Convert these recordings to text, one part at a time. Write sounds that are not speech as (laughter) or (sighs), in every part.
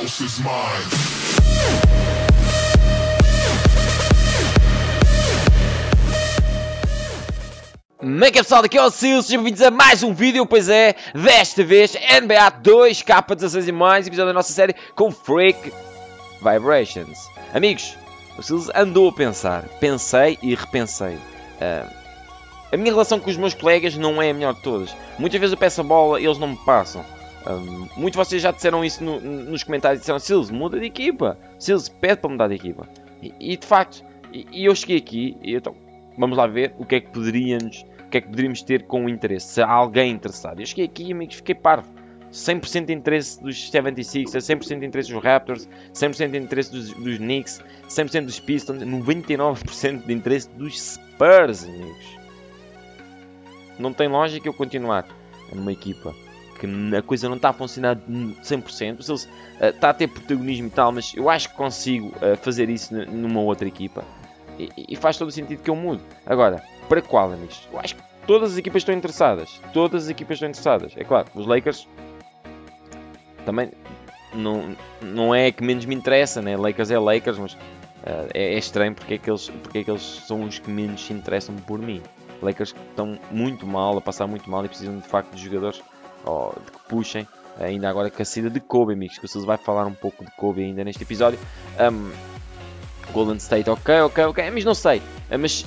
house is mine. É que é pessoal, daqui é o Sil, sejam bem-vindos a mais um vídeo, pois é, desta vez NBA 2K16 e mais, episódio da nossa série com Freak Vibrations. Amigos, o Sil andou a pensar, pensei e repensei. Ah, a minha relação com os meus colegas não é a melhor de todas. Muitas vezes eu peço a bola e eles não me passam. Ah, muitos de vocês já disseram isso no- nos comentários, disseram Sils, muda de equipa. Sils, pede para mudar de equipa. E, e, de facto, e, e eu cheguei aqui e então, vamos lá ver o que é que poderíamos, o que é que poderíamos ter com interesse, se há alguém interessado. Eu cheguei aqui, amigos, fiquei parvo. 100% de interesse dos 76, 100% de interesse dos Raptors, 100% de interesse dos, dos Knicks, 100% dos Pistons, 99% de interesse dos Spurs, amigos. Não tem lógica eu continuar numa equipa que a coisa não está a funcionar 100%. Se eles, uh, está a ter protagonismo e tal, mas eu acho que consigo uh, fazer isso numa outra equipa. E, e faz todo o sentido que eu mude. Agora, para qual, amigos? Eu acho que todas as equipas estão interessadas. Todas as equipas estão interessadas. É claro, os Lakers também não, não é que menos me interessa, né? Lakers é Lakers, mas uh, é, é estranho porque é, que eles, porque é que eles são os que menos se interessam por mim. Lakers que estão muito mal, a passar muito mal e precisam de facto de jogadores de que puxem. Ainda agora com a saída de Kobe, amigos, que o Silvio vai falar um pouco de Kobe ainda neste episódio. Um, Golden State, ok, ok, ok, mas não sei. Uh, mas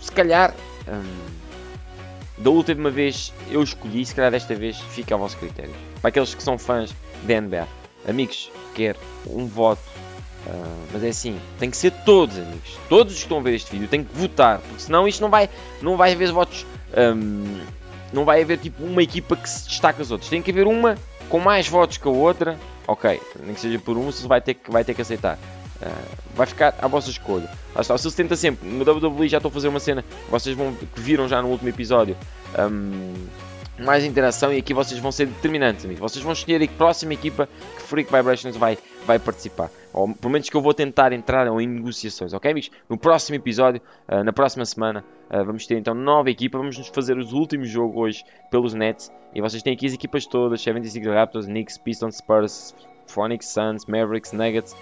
se calhar um, da última vez eu escolhi, se calhar desta vez fica a vosso critério. Para aqueles que são fãs da NBA, amigos, quero um voto. Uh, mas é assim, tem que ser todos, amigos. Todos os que estão a ver este vídeo têm que votar, porque senão isto não vai, não vai haver votos. um, não vai haver tipo uma equipa que se destaca as outras. Tem que haver uma com mais votos que a outra. Ok, nem que seja por um, se vai ter que, vai ter que aceitar. Uh, vai ficar à vossa escolha. Lá está, o Silvio tenta sempre. No WWE já estou a fazer uma cena vocês vão, que viram já no último episódio. Um, mais interação e aqui vocês vão ser determinantes, amigos. Vocês vão escolher a próxima equipa que Freak Vibrations vai, vai participar. Ou pelo menos que eu vou tentar entrar em negociações, ok, amigos? No próximo episódio, uh, na próxima semana, uh, vamos ter então nova equipa. Vamos nos fazer os últimos jogos hoje pelos Nets. E vocês têm aqui as equipas todas: 76 Raptors, Knicks, Pistons, Spurs, Phoenix Suns, Mavericks, Nuggets,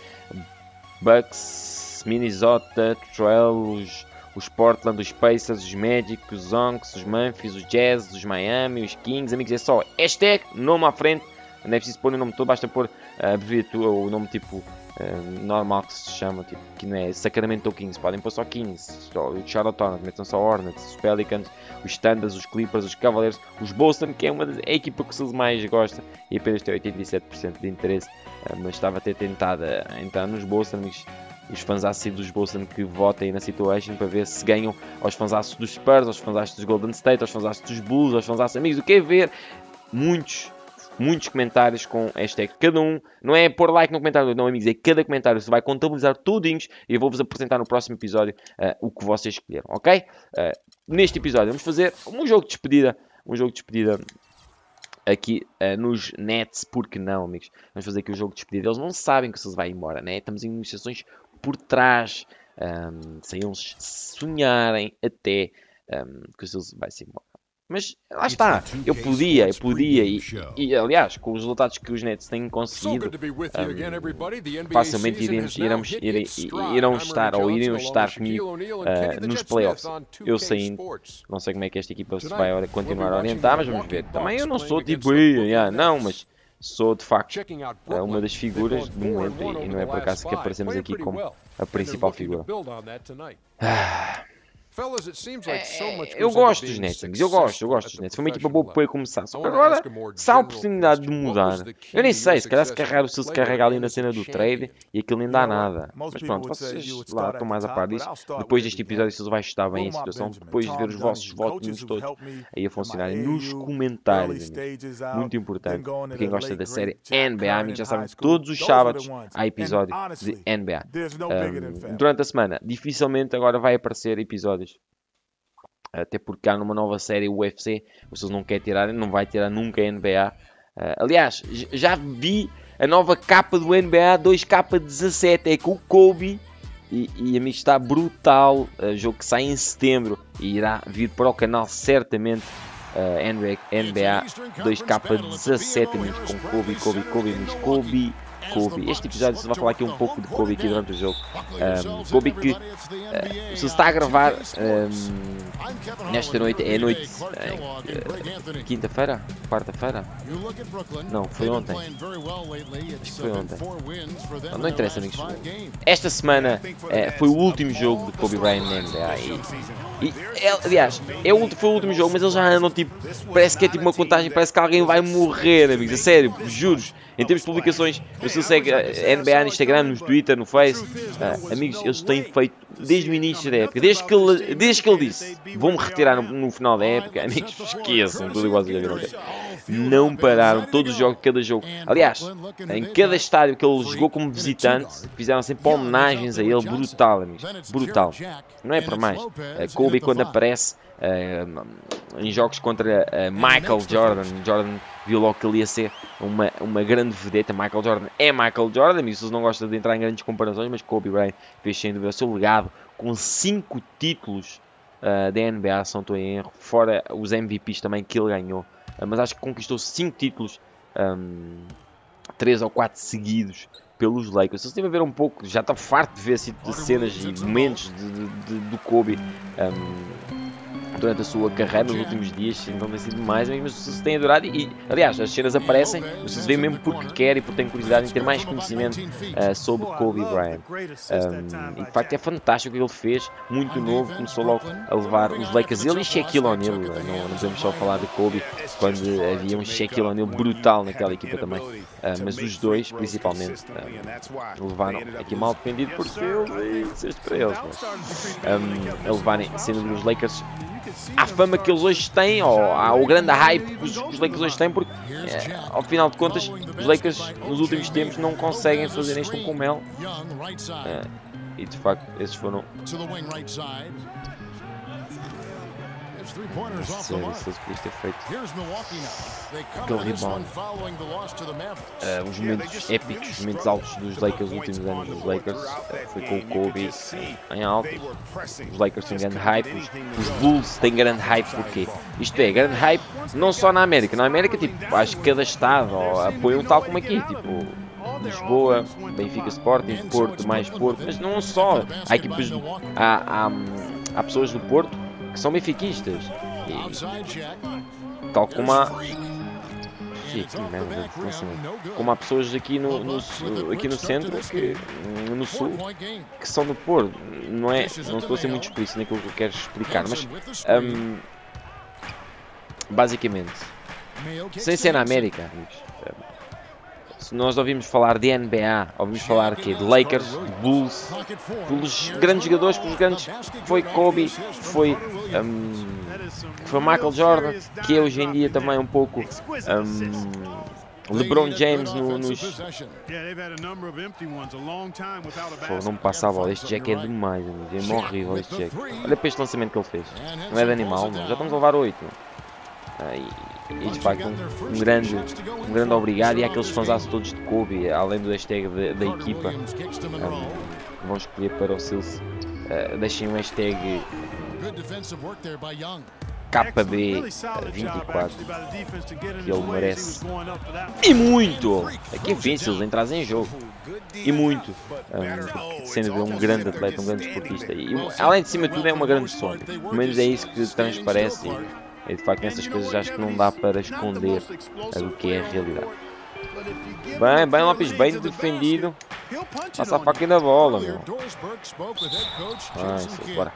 Bucks, Minnesota, Trail, os, Portland, os Pacers, os Magic, os Zonks, os Memphis, os Jazz, os Miami, os Kings, amigos, é só hashtag, nome à frente, não é preciso pôr o nome todo, basta pôr a abreviatura, o nome tipo uh, normal que se chama, tipo, que não é Sacramento Kings, podem pôr só Kings, só, Charlotte Hornets, metam só Hornets, os Pelicans, os Thunders, os Clippers, os Cavaliers, os Boston, que é uma das, é a equipa que se mais gosta e apenas tem 87% de interesse, uh, mas estava a ter tentado a entrar nos Boston, amigos, os fãs dos Boston que votem na situation para ver se ganham aos fãs dos Spurs, aos fãs dos Golden State, aos fãs dos Bulls, aos fãs amigos, o que é ver? Muitos, muitos comentários com hashtag cada um, não é pôr like no comentário, não amigos, é cada comentário, você vai contabilizar tudinhos e eu vou-vos apresentar no próximo episódio uh, o que vocês escolheram, ok? Uh, neste episódio vamos fazer um jogo de despedida, um jogo de despedida aqui uh, nos nets, porque não, amigos? Vamos fazer aqui o jogo de despedida. Eles não sabem que se vai embora, né? Estamos em negociações por trás, um, sem eles sonharem até um, que o Sills vai se embora. Mas lá está, eu podia, eu podia, e, e, aliás, com os resultados que os Nets têm conseguido, um, facilmente iremos, iremos, iremos, irão estar ou iriam estar comigo uh, nos playoffs. Eu saindo, não sei como é que esta equipa se vai continuar a orientar, mas vamos ver. Também eu não sou tipo, yeah, não, mas sou de facto uma das figuras do momento e não é por acaso que aparecemos aqui como a principal figura. (sighs) Ah. É, eu gosto dos Nets, amigos. Eu gosto, eu gosto dos Nets. Foi uma equipa boa para começar. Só que agora, se há a oportunidade de mudar, eu nem sei, se calhar se carregar o se carrega ali na cena do trade e aquilo nem dá nada. Mas pronto, vocês lá estão mais a par disso. Depois deste episódio, se vai estar bem a situação, depois de ver os vossos votos todos aí a funcionarem nos comentários, amigos. Muito importante para quem gosta da série NBA, amigos. Já sabem, todos os sábados há episódio de NBA. Um, durante a semana, dificilmente agora vai aparecer até porque há numa nova série UFC, vocês não querem tirar, não vai tirar nunca a NBA. Uh, aliás, já vi a nova capa do NBA 2K17, é com o Kobe. E, e amigo, está brutal. Uh, jogo que sai em setembro e irá vir para o canal certamente. Uh, NBA, NBA 2K17, amigos, com Kobe, Kobe, Kobe, amigos, Kobe, Kobe. Este episódio se vai falar aqui um pouco de Kobe aqui durante o jogo. Um, Kobe que uh, se está a gravar um, nesta noite, é noite uh, quinta-feira? Quarta-feira? Não, foi ontem. Acho que foi ontem. Não, não interessa, amigos. Esta semana uh, foi o último jogo de Kobe Bryant na NBA. E, e, é, aliás, é o, foi o último jogo, mas eles já andam tipo. Parece que é tipo uma contagem, parece que alguém vai morrer, amigos. A sério, juros. Em termos de publicações, você segue a NBA no Instagram, no Twitter, no Face. Uh, amigos, eles têm feito desde o início da época, desde que ele, desde que ele disse vou-me retirar no, no, final da época, (laughs) amigos, esqueçam, tudo igual a. Não pararam, todos os jogos, cada jogo. Aliás, em cada estádio que ele jogou como visitante, fizeram sempre homenagens a ele, brutal, amigos, brutal. Não é para mais. Kobe, quando aparece, Uh, em jogos contra uh, Michael Jordan. Jordan viu logo que ele ia ser uma, uma grande vedeta. Michael Jordan é Michael Jordan, e não gostam de entrar em grandes comparações, mas Kobe Bryant fez sem dúvida o seu legado com 5 títulos uh, da NBA, se não estou em erro, fora os MVPs também que ele ganhou. Mas acho que conquistou 5 títulos, 3 um, ou 4 seguidos pelos Lakers. Se você a ver um pouco, já está farto de ver assim, de cenas e momentos de, de, de, do Kobe. Um, durante a sua carreira nos últimos dias, então tem sido mais, mas se tem adorado e, aliás, as cenas aparecem, você vê mesmo porque quer e porque tem curiosidade em ter mais conhecimento uh, sobre Kobe Bryant. Um, e de facto é fantástico o que ele fez, muito novo, começou logo a levar os Lakers, ele e Shaquille O'Neal, não, não podemos só falar de Kobe, quando havia um Shaquille O'Neal brutal naquela equipa também, uh, mas os dois, principalmente, uh, levaram, aqui mal defendido porque eles, e para eles, mas, um, a levarem, sendo os Lakers a fama que eles hoje têm, ou ao grande hype que os, os Lakers hoje têm, porque é, ao final de contas os Lakers nos últimos tempos não conseguem fazer isto com mel. É, e de facto esses foram aquele rebound. Uh, os momentos épicos, os momentos altos dos Lakers, os últimos anos dos Lakers, uh, foi com o Kobe em alto. Os Lakers têm grande hype, os, os Bulls têm grande hype, porque isto é, grande hype não só na América. Na América, tipo, acho que cada estado apoia um tal como aqui, tipo, Lisboa, Benfica Sporting, Porto, mais Porto, mas não só. Há equipas, há, há, há pessoas do Porto que são benfiquistas. E, tal como há. Merda, como há pessoas aqui no, no, aqui no centro, que, no sul, que são do Porto. Não é, não estou a ser muito explícito naquilo que eu quero explicar, mas um, basicamente, sem ser na América, amigos, nós ouvimos falar de NBA, ouvimos falar aqui de Lakers, Bulls, pelos grandes jogadores, pelos grandes. Foi Kobe, foi. Um, foi Michael Jordan, que é hoje em dia também um pouco. Um, LeBron James no, nos. Pô, não me passa a bola. Este Jack é demais. É horrível este Jack. Olha para este lançamento que ele fez. Não é de animal, não. Já estamos a levar 8. Ah, e, de facto um, um, grande, um grande obrigado e àqueles fãs todos de Kobe, além do hashtag da, da equipa. Um, vão escolher para o Silce. Uh, deixem um hashtag KB24 que ele merece. E muito! Aqui enfim se eles entrassem em jogo. E muito. Um, sendo um grande atleta, um grande esportista. E além de cima de tudo é uma grande pessoa pelo menos é isso que transparece e de facto nessas coisas acho que não dá para esconder o que é a realidade. Bem, bem Lopes, bem defendido. Passa a faca na bola, meu. Bem, bora.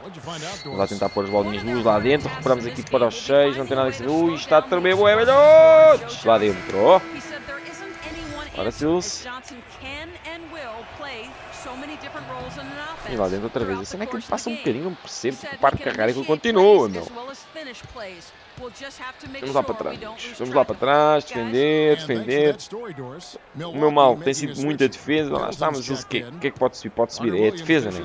Vamos lá tentar pôr as bolinhas luz lá dentro. Recuperamos aqui para os 6. Não tem nada a dizer. Ui, está a tremer, velhotes. Lá dentro. Ora, Sills. E lá dentro outra vez. A cena é que ele passa um bocadinho, não percebo. Tipo, para de carregar e continua, meu. Vamos lá para trás. Vamos lá para trás, defender, defender. O meu mal tem sido muita defesa. Lá está, mas o que, que é que pode subir? Pode subir. É a defesa, né?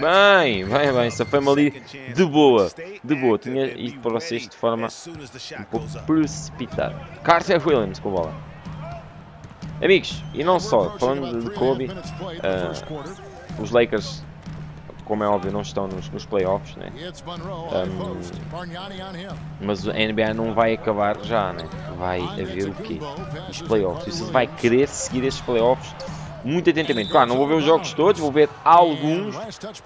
Bem, bem, bem, safei-me ali de boa, de boa. Tinha ido para vocês de forma um pouco precipitada. Carter Williams com a bola. Amigos, e não só, falando de Kobe, uh, os Lakers como é óbvio, não estão nos, nos playoffs, né? Um. Mas a NBA não vai acabar já, né? Vai haver o quê? Os playoffs. E se vai querer seguir esses playoffs muito atentamente. Claro, não vou ver os jogos todos, vou ver alguns.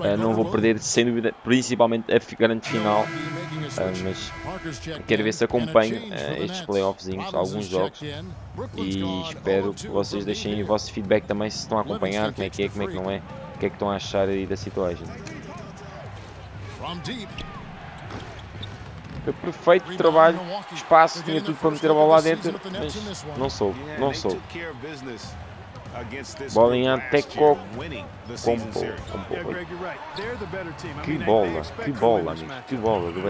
eh, não vou perder, sem dúvida, principalmente a grande final. eh, mas quero ver se acompanho eh, estes playoffzinhos, alguns jogos. E espero que vocês deixem o vosso feedback também se estão a acompanhar, como é que é, como é que não é, que é que estão a achar aí da situação. Foi perfeito trabalho, espaço, tinha tudo para meter a bola lá dentro, mas não Yeah, não this Bola em Anteco the season Compo, Que bola, que bola, amigo, que bola do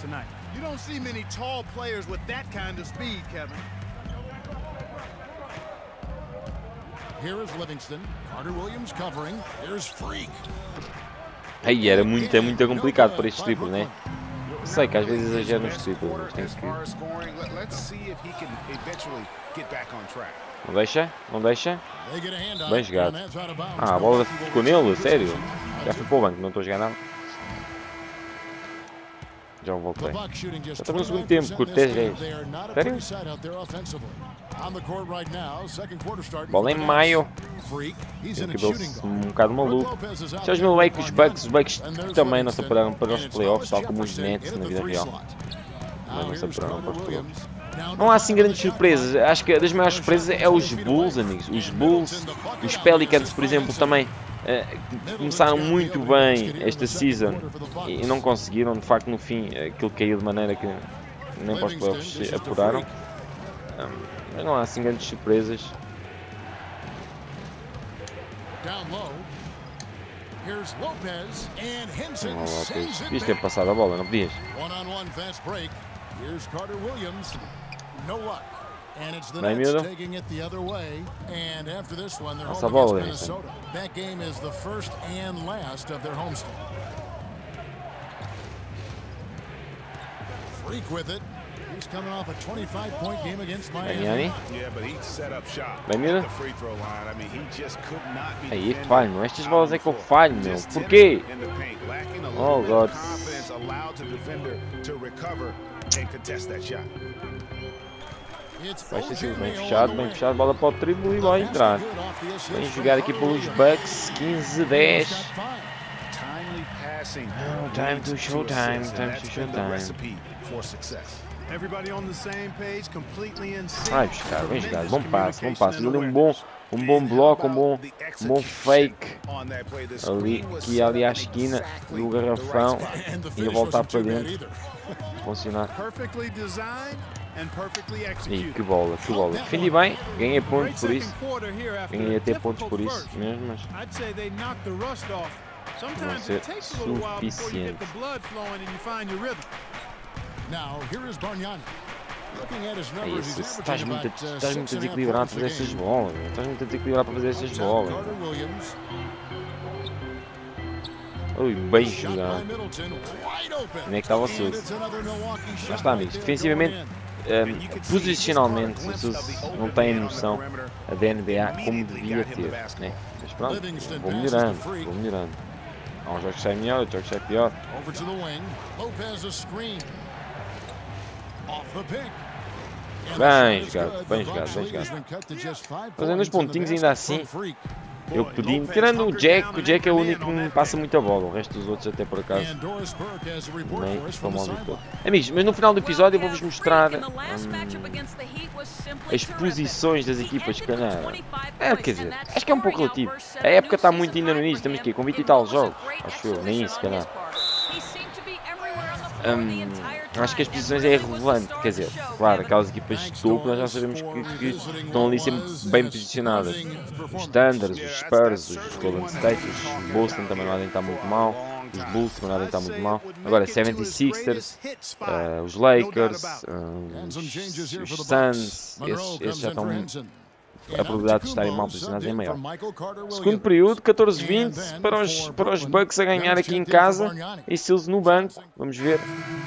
tonight. You don't see many tall players with that kind of speed, Kevin. Here is Livingston. Carter Williams covering. Here's Freak. Aí era muito, muito complicado para este triplo, né? Sei que às vezes exagero nos triplos, mas tem que. track. Não deixa? Não deixa? Bem jogado. Ah, a bola ficou nele, sério? Já fui para o banco, não estou a jogar nada. Já voltei. Já estamos no segundo tempo, 29% Cortez a Sério? Bola em maio. Shooting um bocado maluco. Já os like os Bucks, os Bucks também não se apuraram para os playoffs, tal como os Nets na vida real. Mas não se apuraram para os. Down Não há assim grandes surpresas. Acho que das maiores surpresas é os Bulls, amigos. Os Bulls, os Pelicans, por exemplo, também começaram muito bem esta season e não conseguiram. De facto, no fim, aquilo caiu de maneira que nem para os playoffs se apuraram. Mas não há assim grandes surpresas. Down low. Here's Lopez and Henson sends Lopes. it Devias ter passado a bola, não podias? One-on-one fast break. Here's Carter Williams. No luck. And it's the Bem, Nets miúdo. taking it the other way. And after this one, they're Passa a home bola, against Denison. Minnesota. That game is the first and last of their homestand. Freak with it. He's coming off a 25-point game against Miami. Daniani? Yeah, but he set up shop Bem, at mira. the free throw line. I mean, he just could not be Aí defended falho, meu. Estas out bolas on é que eu the floor. falho, meu. Just Por timid quê? in the paint, lacking a Oh, little bit of God. confidence allowed the defender to recover and contest that shot. It's Vai ser OJ tudo bem fechado, the bem fechado. Bola para o triplo e vai entrar. Vem jogar aqui pelos Bucks. 15-10. Timely passing. Oh, time to and time that's to in sync. Vai buscar, vem jogar. Bom passe, bom communication Ali um bom, um bom bloco, um bom, um bom fake ali, que ia ali à esquina do garrafão. finish voltar para dentro. Funcionar. E que bola, que bola. Defendi bem, ganhei pontos por isso. Ganhei até pontos por isso mesmo, mas. Sometimes ser suficiente. é isso. Estás muito, uh, estás muito desequilibrado para fazer estas bolas. Estás muito desequilibrado para fazer estas bolas. Ui, bem jogado. Onde é que estava o shot Lá está, amigos. Defensivamente. Um, posicionalmente, não têm noção a da NBA como devia ter. Né? Mas pronto, vou melhorando, vou melhorando. Há uns jogos que saem melhor, outros jogos que saem pior. Bem jogado, bem jogado, bem jogado. Fazendo os pontinhos ainda assim. Eu pedi, tirando o Jack, o Jack é o único que me passa muita bola, o resto dos outros até por acaso nem famoso de todo. Amigos, mas no final do episódio eu vou-vos mostrar hum, as posições das equipas. 25 É, quer dizer, acho que é um pouco relativo. A época está muito ainda no início, que ir com 20 e tal jogos, acho eu, nem isso, calhar. his part. He seemed to be entire acho que as posições é irrelevante, quer dizer, claro, aquelas equipas de topo nós já sabemos que, que estão ali sempre bem posicionadas. Os Thunders, os Spurs, os Golden State, os Boston também não devem estar muito mal, os Bulls também não devem estar muito mal. Agora, 76ers, eh, os Lakers, changes here os, os. Suns, esses, esses já estão. A probabilidade de estarem mal posicionados é maior. Segundo período, 14-20 para os, para os Bucks a ganhar aqui em casa e Sills no banco. Vamos ver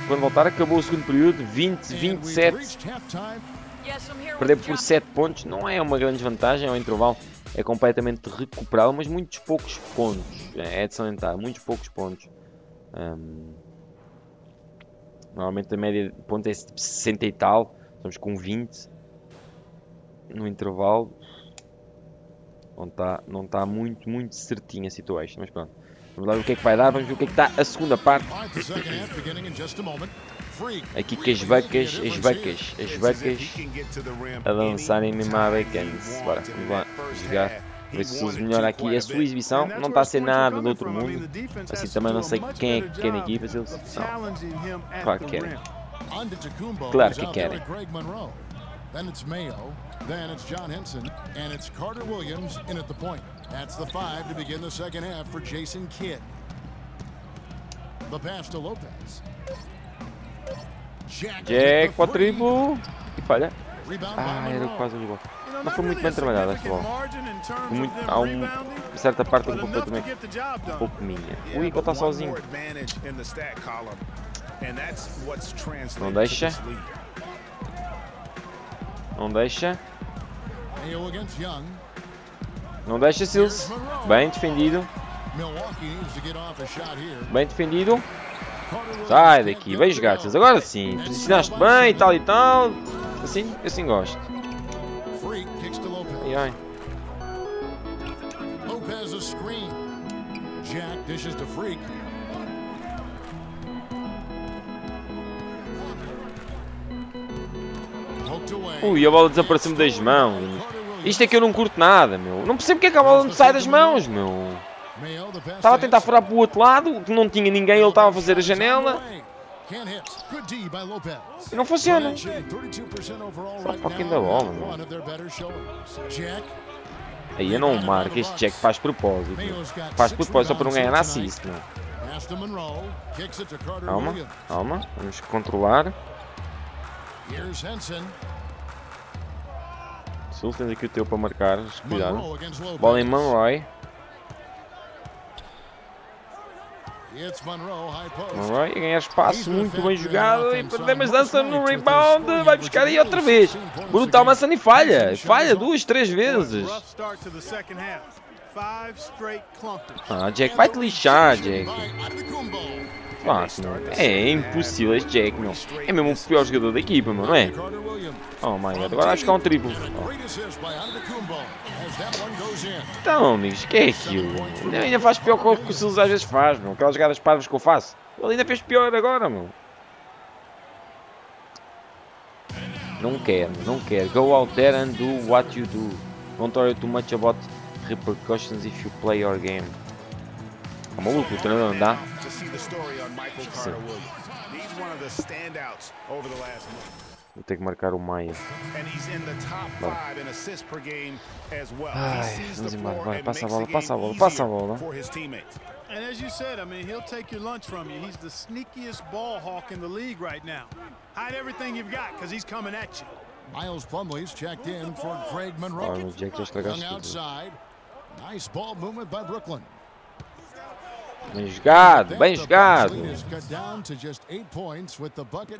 quando voltar. Acabou o segundo período, 20-27. Yes, I'm here Perder por John. 7 pontos não é uma grande vantagem ao intervalo. é completamente recuperável, mas muitos poucos pontos. É de salientar, muitos poucos pontos. Um, normalmente a média de pontos é tipo 60 e tal, estamos com 20 no intervalo. Não está não tá muito, muito certinho a situação, mas pronto. Vamos lá ver o que é que vai dar, vamos ver o que é que está a segunda parte. Aqui com as vacas, as vacas, as vacas a lançarem mesmo a bacanas. Bora, vamos lá jogar. Ver se eles melhoram aqui a sua exibição. Não está a ser nada do outro mundo. Assim também não sei quem é que quer na equipa. Eles... Não. Claro que querem. Claro que querem. Then it's Mayo. Then it's John Henson. And it's Carter Williams in at the point. That's the five to begin the second half for Jason Kidd. The pass to Lopez. Jack para o tribo. E falha. Ah, era quase um gol. Não foi muito bem trabalhado esta bola. Muito, há uma certa parte um pouco também um pouco minha. O Igor está sozinho. Não deixa. Não deixa. Não deixa, Sils. Bem defendido. Bem defendido. Sai daqui, jogar, Sils. Agora sim. Posicionaste bem e tal e tal. Assim, assim gosto. Ai, ai. Lopez a screen. Jack dishes to Freak. Ui, a bola desapareceu-me das mãos. Isto é que eu não curto nada, meu. Não percebo porque é que a bola não sai das mãos, meu. Estava a tentar furar para o outro lado, não tinha ninguém, ele estava a fazer a janela. E não funciona. Só fucking da bola, meu. Aí eu não marco, este Jack faz propósito. Meu. Faz propósito só para não ganhar assist, meu. Calma, calma, vamos controlar. Sul, tens aqui o teu para marcar, cuidado. Bola em Monroy. Monroy a ganhar espaço, muito bem jogado e perdemos dança no rebound, vai buscar aí outra vez. Brutal Massani falha, falha duas, três vezes. Ah, Jack, vai te lixar, Jack. Fácil. É impossível este Jack, meu. É mesmo o pior jogador da equipa, meu, não é? Oh my god, agora acho que é um triplo. Oh. Então, amigos, que é aquilo? Ele ainda faz pior que o Silas às vezes faz, meu. Aquelas jogadas parvas que eu faço. Ele ainda fez pior agora, meu. Não quer, não quer. Go out there and do what you do. Don't worry too much about repercussions if you play your game. Tá maluco, o treinador não dá? Sim. Vou ter que marcar o Maia. Ai, vamos embora, vai, passa a bola, passa a bola, passa a bola. And as you said, I mean, he'll take your lunch from you. He's the sneakiest ball hawk in the league right now. Hide everything you've got, because he's coming at you. Miles Plumlee's checked in for Greg Monroe. Oh, no, Jack, just like Young outside. Nice ball movement by Brooklyn. Bem jogado, bem jogado.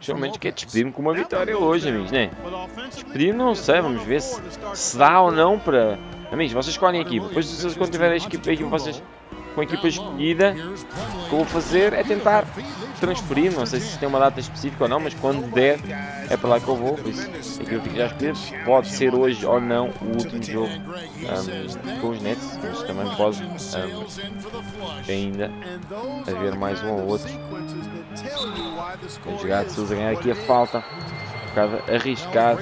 Realmente quer despedir-me com uma vitória hoje, amigos, né? Despedir não sei, vamos ver se, se dá ou não para... Amigos, vocês escolhem a equipa. Depois, vocês, quando tiverem a equipa, a equipa vocês com a equipa escolhida, o que eu vou fazer é tentar transferir, não sei se tem uma data específica ou não, mas quando der é para lá que eu vou, por isso aquilo que já escolher pode ser hoje ou não o último jogo um, com os Nets, mas também pode um, ainda haver mais um ou outro. Tem jogado, se usa ganhar aqui a falta bocado arriscado.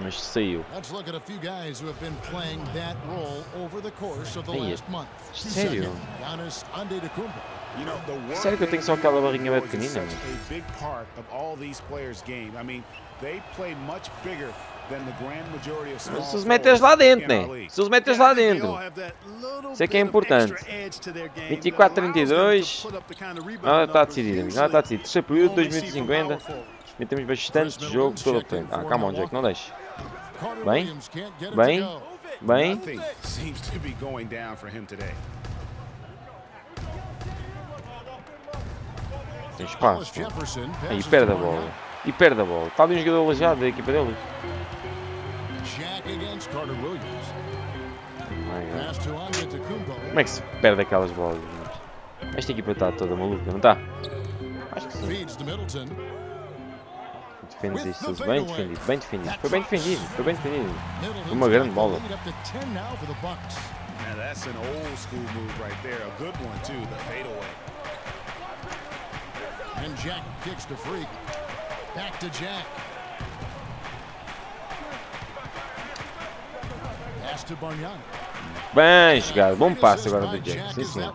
Mas saiu. Aí, sério? Sério que eu tenho só aquela barrinha bem pequenina? Se os metes lá dentro, né? Se os metes lá dentro. Isso é que é importante. 24, 32. Nada está decidido, amigo. Nada está decidido. Terceiro período, 2050. E temos bastante jogo todo o tempo. Ah, calma, Jack, não deixe. Bem, bem, bem. Tem espaço. Aí, perde a bola. E perde a bola. Está ali um jogador aleijado da equipa deles. Antetokounmpo. Como é que se perde aquelas bolas? Esta equipa está toda maluca, não está? Acho que sim. Defende isto tudo. Bem defendido, bem defendido. Foi bem defendido, foi bem defendido. Middleton's Uma grande the bola. lead up to 10 now for the Bucks. Now that's an old school move right there. A good one too, the fadeaway. And Jack kicks to Freak. Back to Jack. Pass to Bargnani. Bem jogado, bom passe agora do Jack. Sim senhor.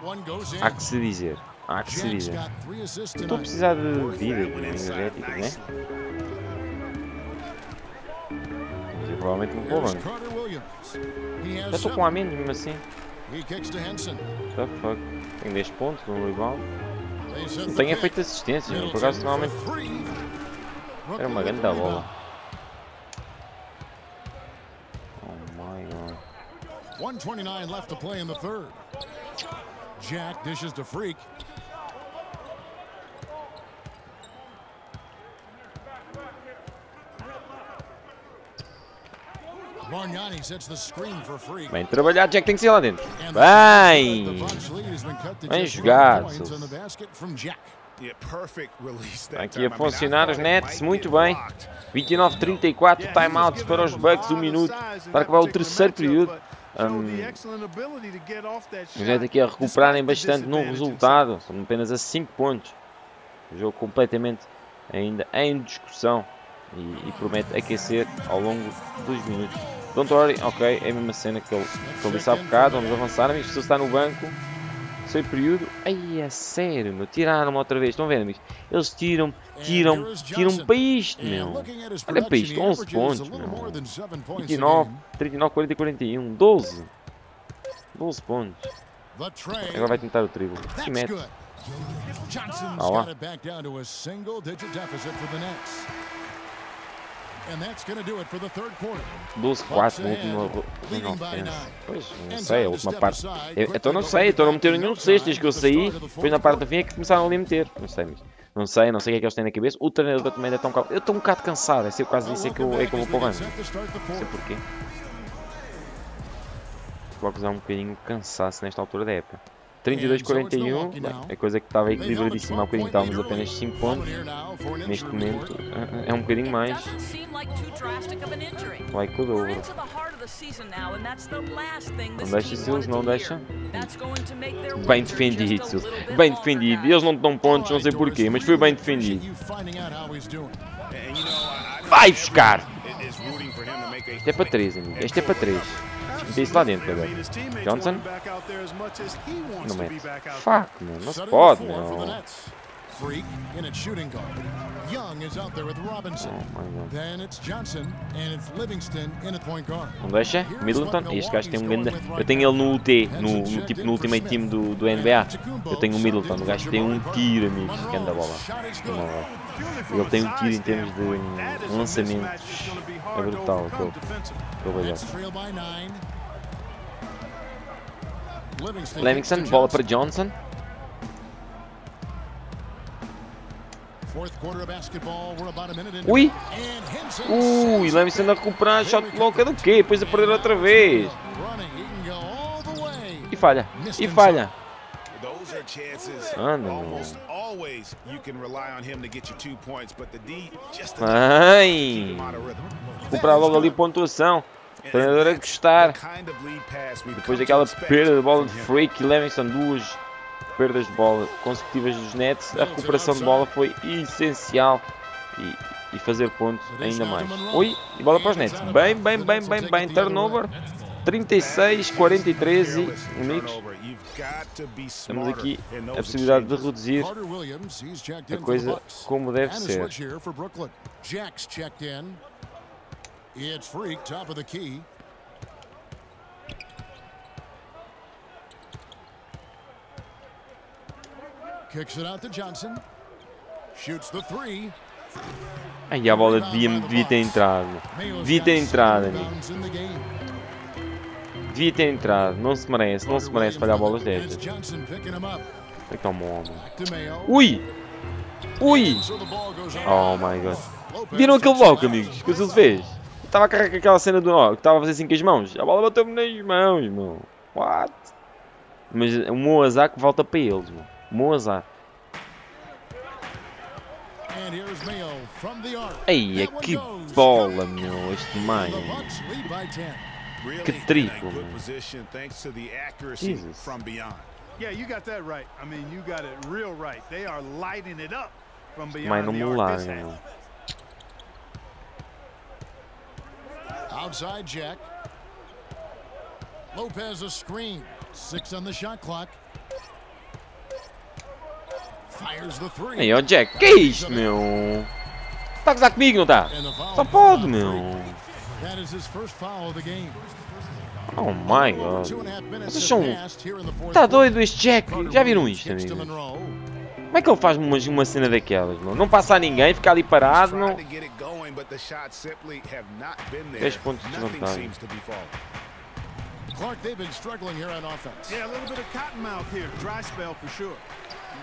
in. Há que se dizer. Há que se dizer. Estou a precisar de vida, energéticos, né? eu provavelmente vou para o Here's banco. Já estou com a menos mesmo assim. What the fuck? Tenho 10 pontos, um rebound. They set Não tenho feito assistência, por acaso normalmente. Era uma grande bola. Oh my god. 129 left to play in the third. Jack dishes to Freak. Bargnani sets the screen for Freak. Bem trabalhado, Jack tem que ser lá dentro. Bem! Bem just 12 jogado, Aqui a funcionar os nets, muito bem. blocked. 29-34, timeouts para os Bucks, um minuto para acabar o terceiro período. Os Nets aqui a recuperarem bastante no resultado, são apenas a 5 pontos. O jogo completamente ainda em discussão e, e promete aquecer ao longo dos minutos. Don't worry, ok, é a mesma cena que ele, que ele disse há bocado, vamos avançar, se ele está no banco, terceiro período, ai é sério, meu, tiraram-me outra vez, estão ver amigos? Eles tiram, tiram, tiram para isto, meu. Olha para isto, he 11 averages pontos, meu. more than seven points a 29, game. 39, 40 e 41, 12. 12 pontos. Agora vai tentar o triplo. E That's mete. Ah lá. Got it back down to a single digit deficit for the Nets. And that's going to do it for the third quarter. 12-4 na última ro- na ofensa. Pois, não sei, a última parte. Eu, então não sei, então não meteram nenhum de cestas que eu saí, depois na parte do fim é que começaram ali a meter. Não sei, mas. Não sei, não sei o que é que eles têm na cabeça. O treinador também ainda está um bocado. Eu estou um bocado cansado, é ser causa disso é que eu, é que eu vou para o banco. Não sei porquê. Vou acusar um bocadinho cansaço nesta altura da época. 32-41, bem, é coisa que estava equilibradíssima há bocadinho, estávamos apenas 5 pontos. Neste momento é- é um bocadinho mais. Injury. Like o dobro. Não deixa, wanted não deixa. Bem defendido, bit Bem defendido. Eles não dão pontos, não sei porquê, mas foi bem defendido. Vai buscar! It is rooting for him to make a Este é para 3, amigo. Este é para 3. Isso lá dentro, agora. Johnson? Não mete. Fuck, meu. Não se pode, meu. Freak in at shooting guard. Young is out there with Robinson. Oh. Then it's Johnson and it's Livingston in at point guard. Não deixa? Middleton? Este gajo tem um grande. Eu tenho ele no UT, no, no tipo no Ultimate Team do, do NBA. Eu tenho o Middleton. O gajo tem um tiro, amigos. Que anda a bola. Uma bola. Ele tem um tiro em termos de lançamentos. É brutal. Nine. Livingston, bola para Johnson. Ui! Ui, Livingston a recuperar. Shot louca do quê? Depois a perder outra vez. E falha. E falha. Those are chances. Anda, meu. Almost always you can rely on him to get you two points, but the D just rhythm. Recuperar logo ali pontuação. O treinador a gostar. Depois daquela perda de bola de. Freak e Livingston, duas perdas de bola consecutivas dos Nets, a recuperação de bola foi essencial e, e fazer pontos ainda mais. Oi, e bola para os Nets. Bem, bem, bem, bem, bem. Turnover. 36, 43 e, amigos, Temos aqui a possibilidade de reduzir Carter Williams, he's checked a coisa como deve ser. It's Freak, top of the key. Kicks it out to Johnson. Shoots the three. Ai, a bola devia, devia ter entrado. Devia ter entrado, amigo. Devia ter entrado. Não se merece, não se merece falhar bolas destas. Um homem. Ui! Ui! Oh my god. Viram aquele bloco, amigos? Que ele fez? Estava a carregar aquela cena do ó, que estava a fazer assim com as mãos. A bola bateu-me nas mãos, meu. What? Mas o meu azar que volta para eles, meu. O meu azar. And here's Mayo from the arc. Ei, That one que bola, meu. Este Maia. Bucks lead by 10. Really Que the accuracy Jesus. from beyond. Yeah, you got that right. I mean, you got it real right. They are lighting it up from Maia beyond não this meu. Outside Jack. Lopez a screen. Six on the shot clock. Fires the three. Ei, ó Jack, que isto, meu? Gozar comigo, não foul Só pode, meu. That is his first foul of the game. Oh my god. Vocês são... quarter. doido este Jack? Já viram isto, amigos? Monroe. Como é que ele faz uma, uma cena daquelas, meu? Não passa a ninguém, fica ali parado, não. to get it going, but the shots simply have not been there. Três pontos de vantagem. Clark, they've been struggling here on offense. Yeah, a little bit of cottonmouth here. Dry spell for sure.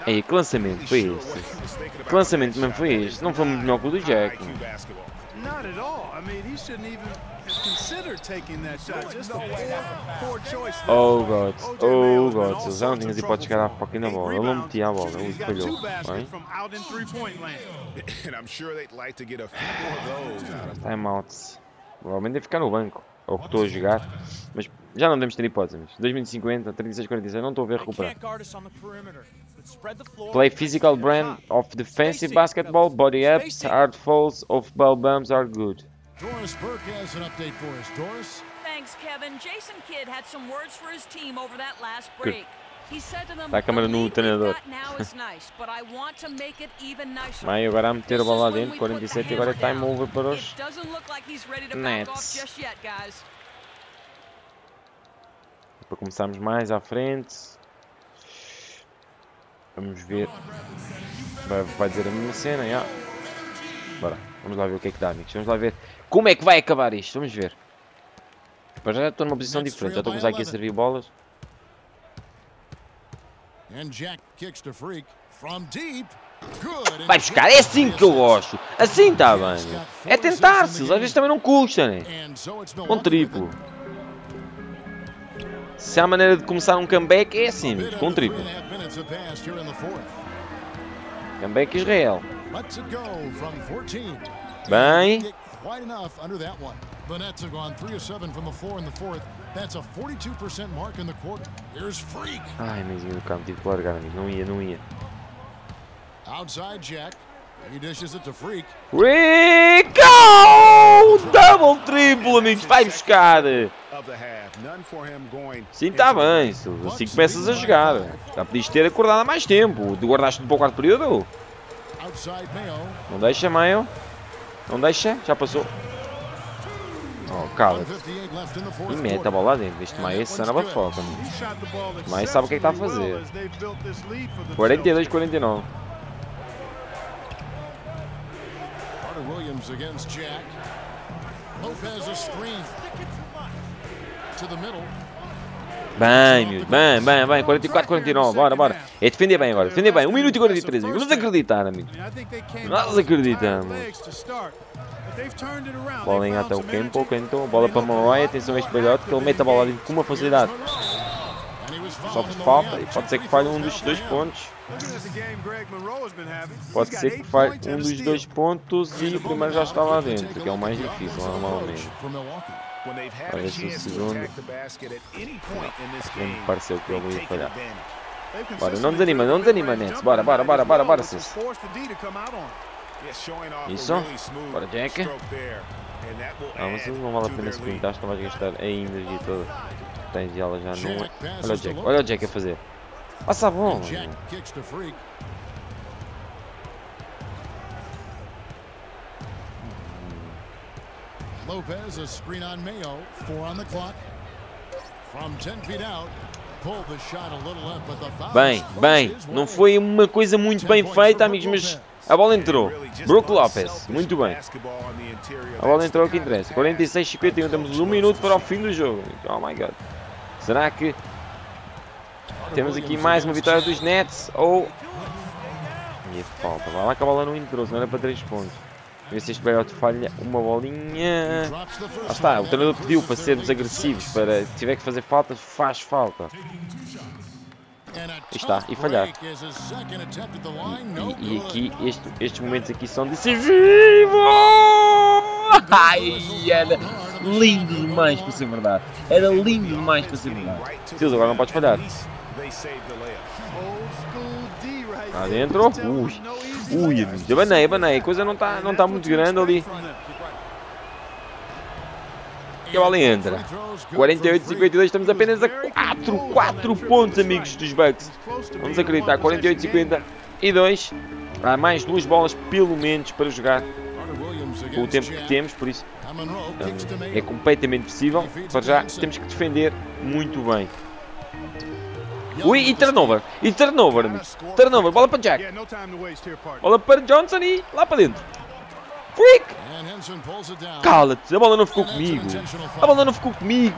Ei, que lançamento foi este? Que lançamento mesmo foi este? Não foi muito melhor que o do Jack. High IQ basketball. Not at all. I mean, he shouldn't even have considered taking that shot. Just a poor, poor choice. there. Oh god, oh god, se ele já não tinha of hipóteses de chegar à fucking na bola. Ele não metia a bola, got falhou. two baskets Bem, from out in three-point land. And I'm sure they'd like to get a few more of those out of him. timeouts. Provavelmente deve ficar no banco, ou que estou a jogar, mas já não devemos ter hipóteses. 2050, 36, 46, não estou a ver recuperar. Play physical brand of defensive basketball, body ups, hard falls of ball bumps are good. Doris Burke has an update for us. Doris? Thanks, Kevin. Jason Kidd had some words for his team over that last break. He said to them, Dá a câmera "The no lead we've treinador." got now is (laughs) nice, but I want to make it even nicer. Maio agora a meter a This bola lá is when dentro, we put the 47 e agora é time over para os It doesn't look like he's ready to back off Nets. just yet, guys. Para começarmos mais à frente. Vamos ver. Vai, vai dizer a mesma cena, já. Bora. Vamos lá ver o que é que dá, amigos. Vamos lá ver como é que vai acabar isto. Vamos ver. Para já estou numa posição diferente. Já estou a começar aqui a servir bolas. Vai buscar. É assim que eu gosto. Assim está bem. É tentar, se Às vezes também não custa, né? Milwaukee triplo. Se há maneira de começar um comeback, é assim. Com Bit triplo. And a half minutes have passed here in the fourth. Comeback Israel. Lets it go from 14. Bem. Quite enough under that one. The Nets have gone 3 of 7 from the floor in the fourth. That's a 42% mark in the quarter. Here's Freak. Ai, mas ia no campo. Tive que largar, amigos. Não ia, não ia. Outside Jack. He dishes it to Freak. Rico! Double triplo, amigos. Vai buscar. Sim, the bem. Cinco peças a jogar. Já podias ter acordado há mais tempo. Tu guardaste para o quarto período? Mayo. Não deixa, Maio. Não deixa. Já passou. Oh, cala-te. 158 left in the fourth E mete a bola lá dentro. Este Maio é sana foca, mano. Mas sabe o que é que está a fazer. as they've built this lead for themselves. 42, 49. Carter Williams against Jack. Lopez a screen. Bem, miúdo. Bem, bem, bem. 44, 49. Bora, bora. É defender bem agora. Defender bem. 1 minuto e 43, amigos. Vamos acreditar, amigo. I mean, I think they came Nós out with acreditamos. tired legs to start, but they've turned it around. Bola em até o energy. Cantou. Bola para Murray. Atenção a este velhote que ele mete a bola ali com uma facilidade. Só por falta. E pode ser que falhe um dos dois pontos. Pode ser que falhe um dos dois pontos e o primeiro já está lá dentro, que é o mais difícil normalmente. For Milwaukee. When they've had a Parece o segundo. Não me pareceu que ele ia falhar. Bora, não desanima, não desanima, Nets. Bora, bora, bora, bora, bora, Cis. Isso. Bora, Jack. Ah, mas não vale a pena their sprintar, lead. não vais gastar a energia toda. Tens ela já não. Passes Olha o Jack, olha o Jack a fazer. Passa a bola. Lopez a screen on Mayo. Four on the clock. From 10 feet out. Bem, bem, não foi uma coisa muito bem feita, amigos, mas a bola entrou. Brook Lopez, muito bem. A bola entrou, o que interessa. 46, 51, temos um minuto para o fim do jogo. Oh my god. Será que temos aqui mais uma vitória dos Nets ou. E a falta, vai lá que a bola não entrou, senão era para 3 pontos. Ver se este Beirut falha uma bolinha. Lá está, o treinador pediu para sermos agressivos. Para, se tiver que fazer falta, faz falta. E está, e falhar. E, e aqui, este, estes momentos aqui são decisivos! (laughs) Ai, era lindo demais para ser verdade. Era lindo demais para ser verdade. Seus, agora não podes falhar. Lá dentro. Ui, ui, amigos. Abanei, abanei. A coisa não está não tá muito grande ali. E a bola entra. 48-52, estamos apenas a 4, 4 pontos, amigos dos Bucks. Vamos acreditar, 48-52. Há mais duas bolas, pelo menos, para jogar com o tempo que temos, por isso é completamente possível. Para já, temos que defender muito bem. Ui, e turnover. E turnover, amigo. Turnover, bola para Jack. Bola para Johnson e lá para dentro. Freak! Cala-te, a bola não ficou comigo. A bola não ficou comigo.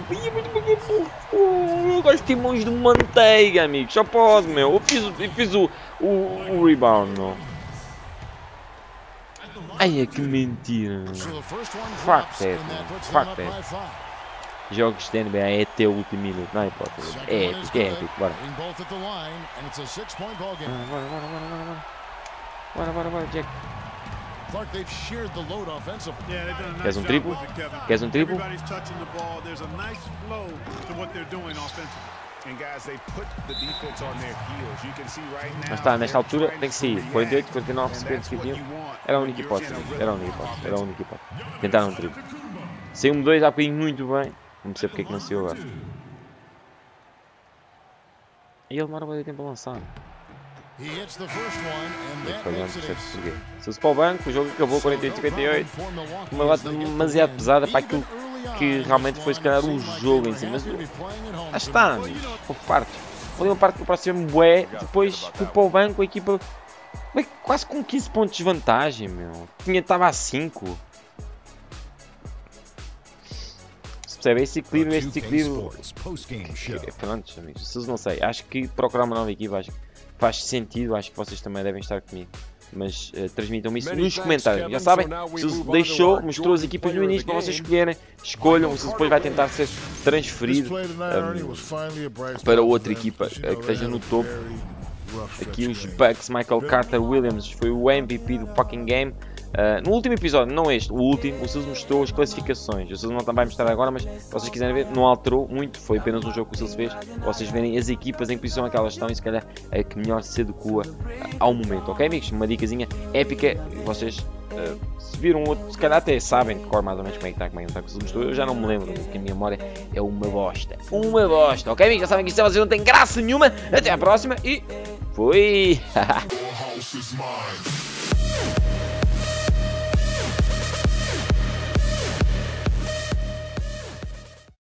Eu gosto de mãos de manteiga, amigo. Só pode, meu. Eu fiz, eu fiz o, o, o rebound, meu. Ai, que mentira. Fuck that, man. Fuck that. Jogos de NBA é até o último minuto, não é hipótese. É épico, é épico, bora. Bora, bora, bora, bora, bora. Bora, bora, bora, Jack. Queres um triplo? Queres um triplo? Mas está, nesta altura tem que sair. 48, 49, 50, 51. Era a única hipótese. Era a única hipótese. Era a única hipótese. Tentaram um triplo. Saiu-me dois há bocadinho muito bem. Não percebo porque é que não saiu agora. E ele demora muito tempo a lançar. Se fosse para o banco, o jogo acabou 48-58. Uma bate demasiado pesada para aquilo que realmente foi se calhar o jogo em si. Mas lá está, amigos. Houve partes. Foi uma parte que eu parecia-me bué. Depois fui para o banco, a equipa quase com 15 pontos de vantagem, meu. Tinha, estava a 5. Percebe? Esse equilíbrio, este equilíbrio. Pronto, amigos, se não sei, acho que procurar uma nova equipa acho faz sentido, acho que vocês também devem estar comigo. Mas uh, transmitam-me isso nos comentários. Já sabem, se deixou, mostrou as equipas no início para vocês escolherem, escolham, se depois vai tentar ser transferido um, para outra equipa uh, que esteja no topo. Aqui os Bucks, Michael Carter Williams foi o MVP do fucking game. Uh, no último episódio, não este, o último, o Silas mostrou as classificações. O Silas não vai mostrar agora, mas se vocês quiserem ver, não alterou muito. Foi apenas um jogo que o Silas fez. Vocês verem as equipas em que posição é que elas estão e se calhar é que melhor se adequa ao momento, ok, amigos? Uma dicasinha épica. Vocês, uh, se viram outro, se calhar até sabem de cor mais ou menos como é que está, como é que está que o. Eu já não me lembro, porque a minha memória é uma bosta. Uma bosta, ok, amigos? Já sabem que isto vocês não tem graça nenhuma. Até à próxima e fui! (laughs)